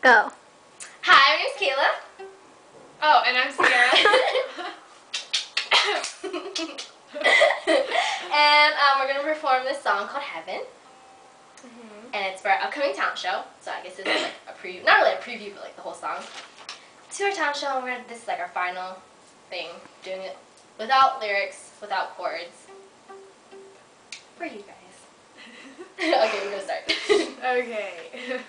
Go. Hi, my name's Kayla. Oh, and I'm Sierra. and um, we're going to perform this song called Heaven. Mm -hmm. And it's for our upcoming town show. So I guess it's like a preview. Not really a preview, but like the whole song. To our town show, and we're, this is like our final thing. Doing it without lyrics, without chords. For you guys. okay, we're going to start. okay.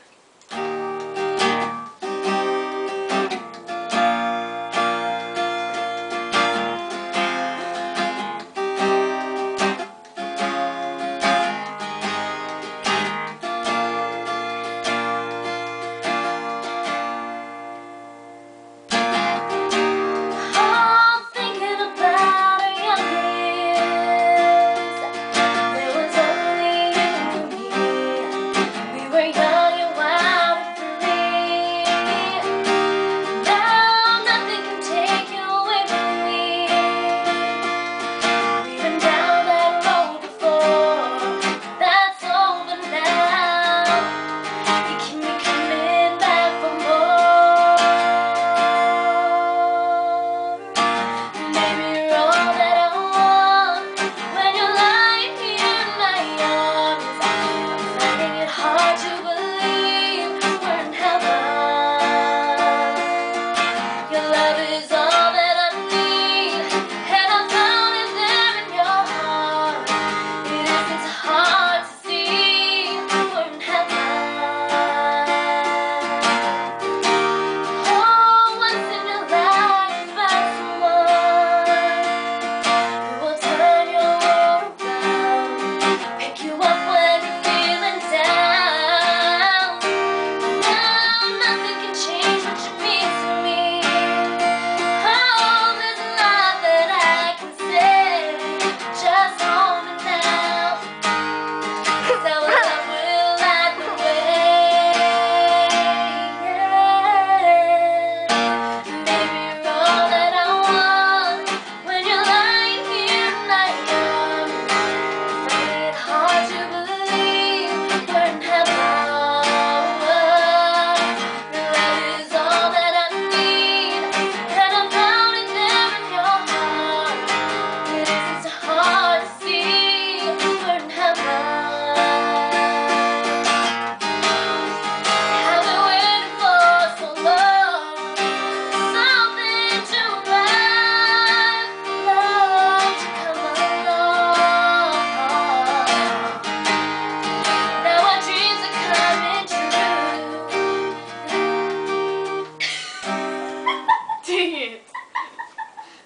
Dang it.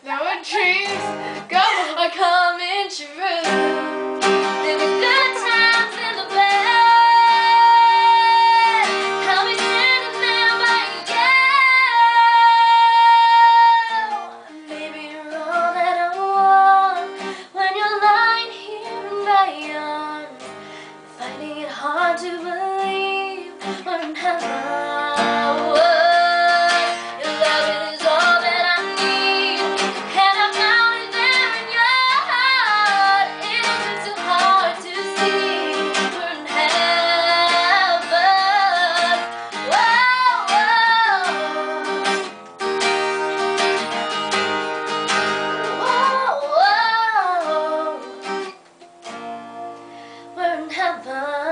Now our dreams go are coming true. In the good times and the bad, standing there by you. Maybe you're all that I want when you're lying here in my arms, finding it hard to believe. heaven.